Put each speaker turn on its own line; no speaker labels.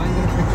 I'm going to pick